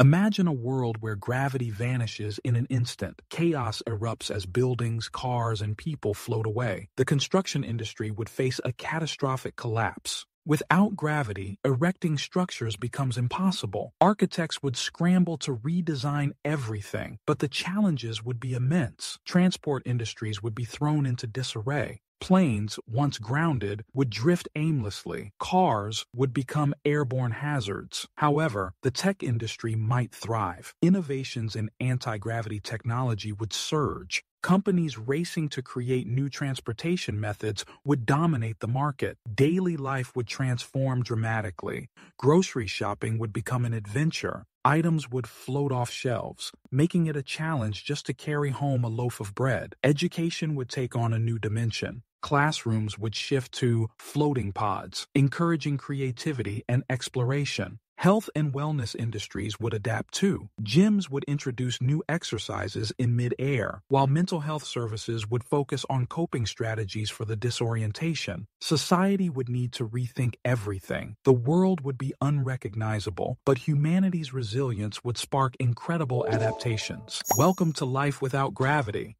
Imagine a world where gravity vanishes in an instant. Chaos erupts as buildings, cars, and people float away. The construction industry would face a catastrophic collapse. Without gravity, erecting structures becomes impossible. Architects would scramble to redesign everything, but the challenges would be immense. Transport industries would be thrown into disarray. Planes, once grounded, would drift aimlessly. Cars would become airborne hazards. However, the tech industry might thrive. Innovations in anti-gravity technology would surge. Companies racing to create new transportation methods would dominate the market. Daily life would transform dramatically. Grocery shopping would become an adventure. Items would float off shelves, making it a challenge just to carry home a loaf of bread. Education would take on a new dimension. Classrooms would shift to floating pods, encouraging creativity and exploration. Health and wellness industries would adapt too. Gyms would introduce new exercises in mid-air, while mental health services would focus on coping strategies for the disorientation. Society would need to rethink everything. The world would be unrecognizable, but humanity's resilience would spark incredible adaptations. Welcome to life without gravity.